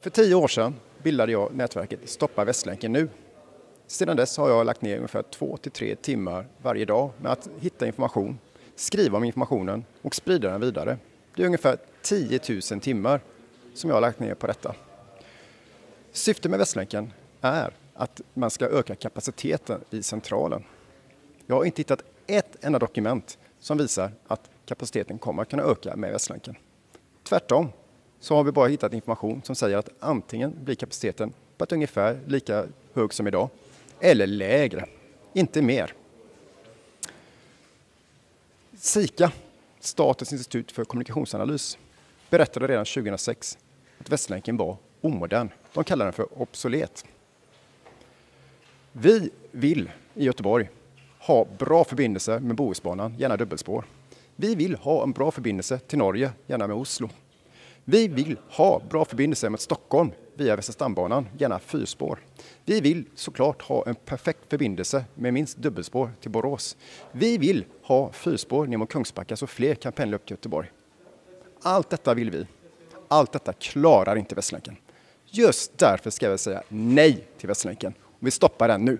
För tio år sedan bildade jag nätverket Stoppa Västlänken nu. Sedan dess har jag lagt ner ungefär två till tre timmar varje dag med att hitta information, skriva om informationen och sprida den vidare. Det är ungefär 10 000 timmar som jag har lagt ner på detta. Syftet med Västlänken är att man ska öka kapaciteten i centralen. Jag har inte hittat ett enda dokument som visar att kapaciteten kommer att kunna öka med Västlänken. Tvärtom så har vi bara hittat information som säger att antingen blir kapaciteten på ett ungefär lika hög som idag eller lägre, inte mer. Sika, Statens institut för kommunikationsanalys, berättade redan 2006 att Västlänken var omodern. De kallar den för obsolet. Vi vill i Göteborg ha bra förbindelser med Bohusbanan, gärna dubbelspår. Vi vill ha en bra förbindelse till Norge, gärna med Oslo. Vi vill ha bra förbindelser med Stockholm via Västra stambanan, gärna fyrspår. Vi vill såklart ha en perfekt förbindelse med minst dubbelspår till Borås. Vi vill ha fyrspår ner mot Kungsbacka så fler kan pendla upp till Göteborg. Allt detta vill vi. Allt detta klarar inte Västlänken. Just därför ska vi säga nej till Västlänken. Vi stoppar den nu.